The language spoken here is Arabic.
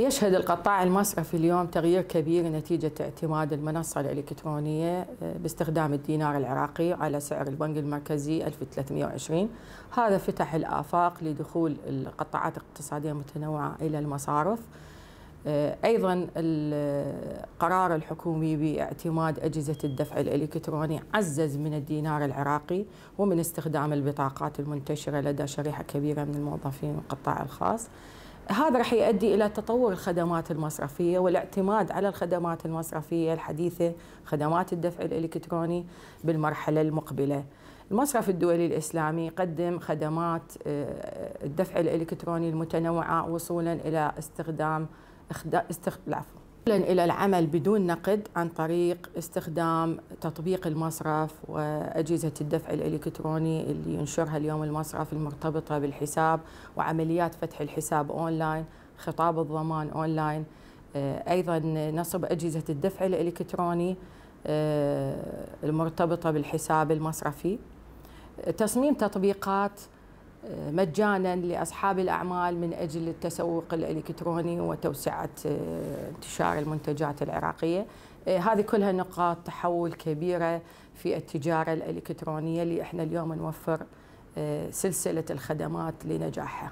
يشهد القطاع المصرفي اليوم تغيير كبير نتيجة اعتماد المنصة الإلكترونية آه، باستخدام الدينار العراقي على سعر البنك المركزي 1320 هذا فتح الآفاق لدخول القطاعات الاقتصادية المتنوعة إلى المصارف. آه، أيضا القرار الحكومي باعتماد أجهزة الدفع الإلكتروني عزز من الدينار العراقي ومن استخدام البطاقات المنتشرة لدى شريحة كبيرة من الموظفين القطاع الخاص. هذا راح يؤدي إلى تطور الخدمات المصرفية والاعتماد على الخدمات المصرفية الحديثة خدمات الدفع الإلكتروني بالمرحلة المقبلة. المصرف الدولي الإسلامي يقدم خدمات آه، الدفع الإلكتروني المتنوعة وصولا إلى استخدام العفو إلى العمل بدون نقد عن طريق استخدام تطبيق المصرف وأجهزة الدفع الإلكتروني اللي ينشرها اليوم المصرف المرتبطة بالحساب وعمليات فتح الحساب أونلاين خطاب الضمان أونلاين آه، أيضا نصب أجهزة الدفع الإلكتروني آه، المرتبطة بالحساب المصرفي. تصميم تطبيقات مجانا لأصحاب الأعمال من أجل التسوق الإلكتروني وتوسعة آه، انتشار المنتجات العراقية. آه، هذه كلها نقاط تحول كبيرة في التجارة الإلكترونية اللي إحنا اليوم نوفر آه، سلسلة الخدمات لنجاحها.